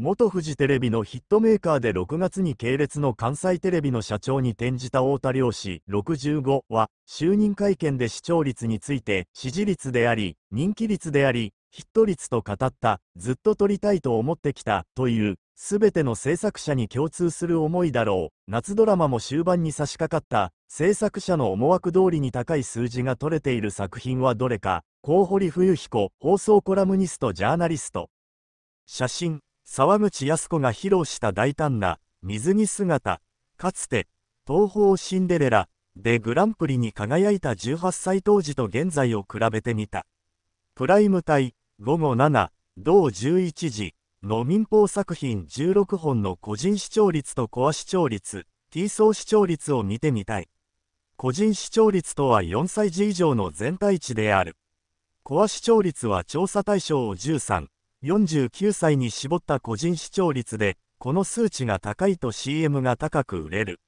元フジテレビのヒットメーカーで6月に系列の関西テレビの社長に転じた太田良氏65は、就任会見で視聴率について支持率であり、人気率であり、ヒット率と語った、ずっと撮りたいと思ってきた、という、すべての制作者に共通する思いだろう。夏ドラマも終盤に差し掛かった、制作者の思惑通りに高い数字が取れている作品はどれか、高堀冬彦、放送コラムニストジャーナリスト。写真、沢口靖子が披露した大胆な水着姿、かつて東宝シンデレラでグランプリに輝いた18歳当時と現在を比べてみた。プライム帯午後7、同11時の民放作品16本の個人視聴率とコア視聴率、T 層視聴率を見てみたい。個人視聴率とは4歳児以上の全体値である。コア視聴率は調査対象を13、49歳に絞った個人視聴率で、この数値が高いと CM が高く売れる。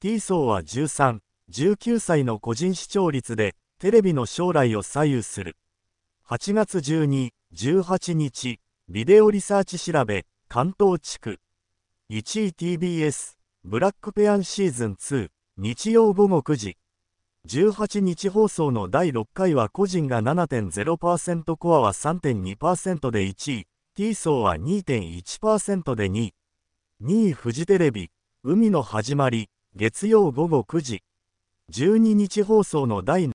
T 層は13、19歳の個人視聴率で、テレビの将来を左右する。8月12、18日、ビデオリサーチ調べ、関東地区。1位 TBS、ブラックペアンシーズン2、日曜午後9時。18日放送の第6回は個人が7.0%コアは3.2%で1位、T 層は2.1%で2位。2位フジテレビ、海の始まり、月曜午後9時。12日放送の第7